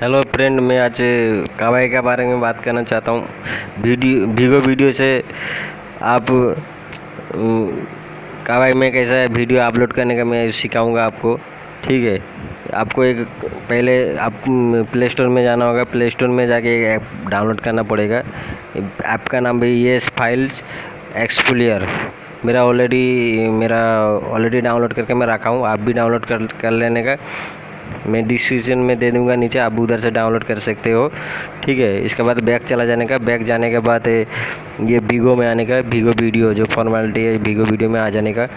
Hello friend मैं आज कावाई के बारे में बात करना चाहता हूँ। वीडियो भीगो वीडियो से आप कावाई में कैसा है, वीडियो अपलोड करने का मैं सिखाऊँगा आपको। ठीक है? आपको एक, पहले आप प्ले स्टोर में जाना होगा। प्ले स्टोर में जाके एक ऐप डाउनलोड करना पड़ेगा। ऐप का नाम भी ये फाइल्स एक्सप्लियर मेरा ऑलरेडी मेरा ऑलरेडी डाउनलोड करके मैं रखा हूँ। आप भी डाउनलोड कर कर लेने का। मैं डिस्क्रिप्शन में दे दूँगा नीचे, आप उधर से डाउनलोड कर सकते हो। ठीक है, इसके बाद बैक चला जाने का बैक जाने के बाद ये वीगो में आने का वीगो वीडियो जो फॉर्मेलिटी है वीगो वीडियो में आ जाने का।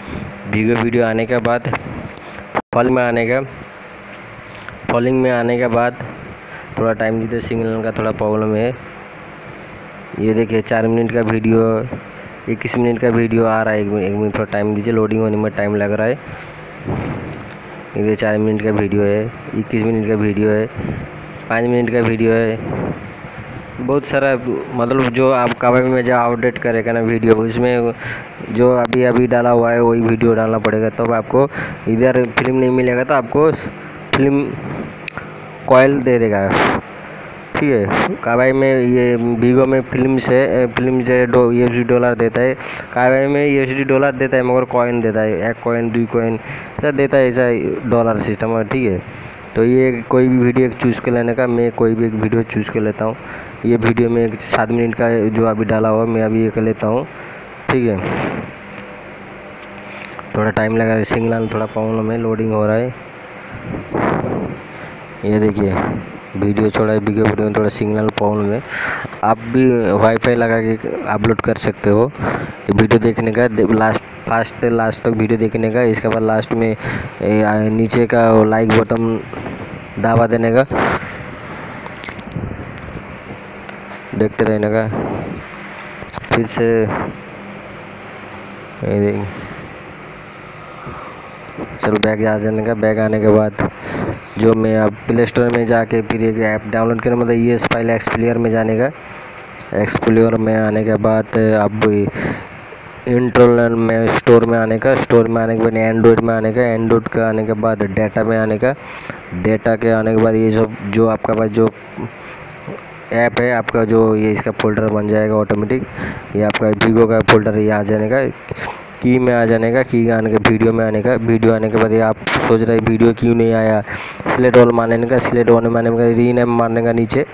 वीगो वीडियो आने के बाद फॉल में आने का फॉलिंग में आने के बाद थोड़ा टाइम दीजिए सिग्नल का थोड़ा प्रॉब्लम है। ये देखिए, चार मिनट का वीडियो इक्कीस मिनट का वीडियो आ रहा है, एक मिनट एक मिनट थोड़ा टाइम दीजिए लोडिंग होने में टाइम लग रहा है। ये चार मिनट का वीडियो है, इक्कीस मिनट का वीडियो है, पाँच मिनट का वीडियो है। बहुत सारा मतलब जो आप कवर में जो अपडेट करेगा ना वीडियो, उसमें जो अभी अभी डाला हुआ है, वही वीडियो डालना पड़ेगा। तब तो आपको इधर फ़िल्म नहीं मिलेगा तो आपको फ़िल्म कॉयल दे देगा। है कावाई में ये वीगो में फ़िल्म से फ़िल्म से डो यू डॉलर देता है। कावाई में यू डॉलर देता है, मगर कॉइन देता है, एक कॉइन दो कॉइन ऐसा देता है ऐसा डॉलर सिस्टम है, ठीक है? तो ये कोई भी वीडियो एक चूज़ कर लेने का, मैं कोई भी एक वीडियो चूज़ कर लेता हूँ। ये वीडियो में एक सात मिनट का जो अभी डाला हुआ मैं अभी ये कर लेता हूँ, ठीक है? थोड़ा टाइम लगा रहा है, सिग्नल थोड़ा प्रॉब्लम है लोडिंग हो रहा है। ये देखिए। वीडियो छोड़ा है वीडियो वीडियो में थोड़ा सिग्नल प्रॉब्लम है। आप भी वाईफाई लगा के अपलोड कर सकते हो। वीडियो देखने का लास्ट फास्ट लास्ट तक वीडियो देखने का, इसके बाद लास्ट में नीचे का लाइक बटन दावा देने का। देखते रहने का। फिर से चलो बैग आ जाने का, बैग आने के बाद जो मैं अब प्ले स्टोर में जाके फिर एक ऐप डाउनलोड करना मतलब ये पहले एक्सप्लियर में जाने का। एक्सप्लियर में आने के बाद, अब इंटरनल में स्टोर में आने का स्टोर में आने के बाद एंड्रॉयड में आने का एंड्रॉयड का आने के बाद डेटा में आने का। डेटा के आने के बाद ये सब जो आपका पास जो ऐप है, आपका जो ये इसका फोल्डर बन जाएगा ऑटोमेटिक ये आपका वीगो का फोल्डर ये आ जाने का। की में आ जाने का, की आने का वीडियो में आने का। वीडियो आने के बाद आप सोच रहे वीडियो क्यों नहीं आया? सिलेक्ट ऑल मारने का सिलेक्ट ऑल मारने का री नेम मारने का नीचे।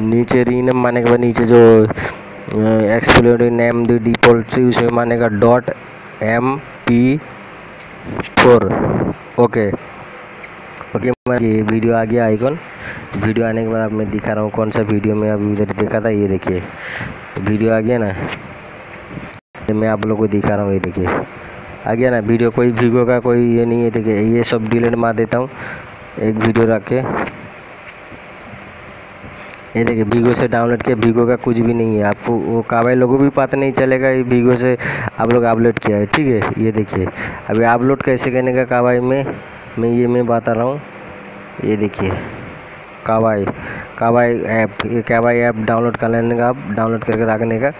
नीचे री नेम मारने के बाद नीचे जो एक्सप्लोर नेम द डिफ़ॉल्ट से उसमें मारने का dot M P four okay okay ये वीडियो आ गया आइकॉन वीडियो आने के बाद आप मैं दिखा रहा हूँ कौन सा वीडियो में अभी उधर देखा था, ये देखिए। वीडियो आ गया ना? मैं आप लोगों को दिखा रहा हूँ, ये देखिए। आ गया ना, वीडियो कोई वीगो का कोई ये नहीं है, देखिए, ये सब डिलीट मार देता हूँ। एक वीडियो रख के। ये देखिए वीगो से डाउनलोड किया वीगो का कुछ भी नहीं है। आपको, वो कावाई लोगों भी पता नहीं चलेगा, ये वीगो से आप लोग अपलोड किया है, ठीक है? ये देखिए, अभी अपलोड कैसे करने का कावाई में, मैं ये मैं बता रहा हूँ। ये देखिए कावाई कावाई ऐप ये कावाई ऐप डाउनलोड कर लेने का आप डाउनलोड करके रखने का।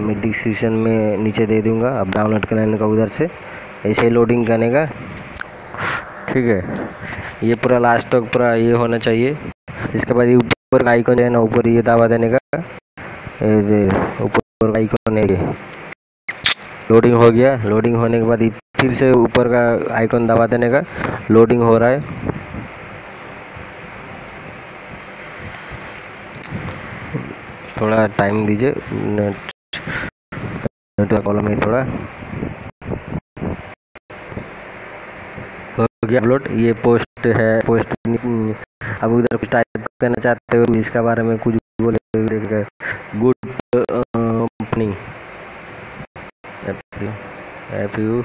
मैं डिस्क्रिप्शन में नीचे दे दूँगा, आप डाउनलोड कर लेने का उधर से। ऐसे ही लोडिंग करने का। ठीक है? ये पूरा लास्ट तक पूरा ये होना चाहिए। इसके बाद ये ऊपर आइकन है ना, ऊपर ये दावा देने का। ऊपर आइकॉन है लोडिंग हो गया। लोडिंग होने के बाद फिर से ऊपर का आइकॉन दबा देने का। लोडिंग हो रहा है। थोड़ा टाइम दीजिए। नेटवर्क प्रॉब्लम है थोड़ा। हो गया अपलोड ये पोस्ट है पोस्ट अब उधर कुछ टाइप करना चाहते हो, इसके बारे में कुछ बोले good company F U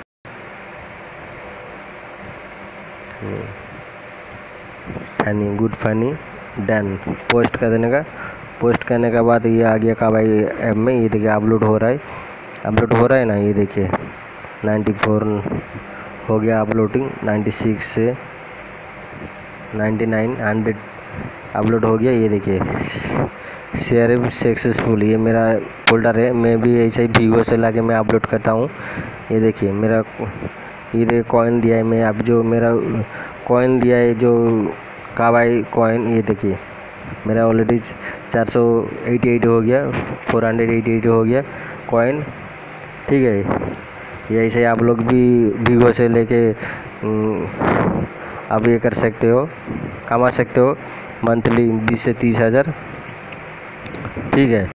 funny good funny done post कर देने का पोस्ट करने के बाद ये आ गया का भाई ऐप में, ये देखिए अपलोड हो रहा है। अपलोड हो रहा है ना, ये देखिए 94 हो गया अपलोडिंग 96 से 99 हंड्रेड अपलोड हो गया, ये देखिए शेयर सक्सेसफुल ये मेरा फोल्डर है, मैं भी ऐसे ही वीवो से ला मैं अपलोड करता हूँ, ये देखिए, मेरा ये कॉइन दिया है, मैं अब जो मेरा कॉइन दिया है, जो का भाई कॉइन ये देखिए, मेरा ऑलरेडी चार सौ एटी एट हो गया फोर हंड्रेड एटी एट हो गया कॉइन ठीक है। यही से आप लोग भी वीवो से लेके आप ये कर सकते हो, कमा सकते हो। मंथली बीस से तीस हज़ार। ठीक है।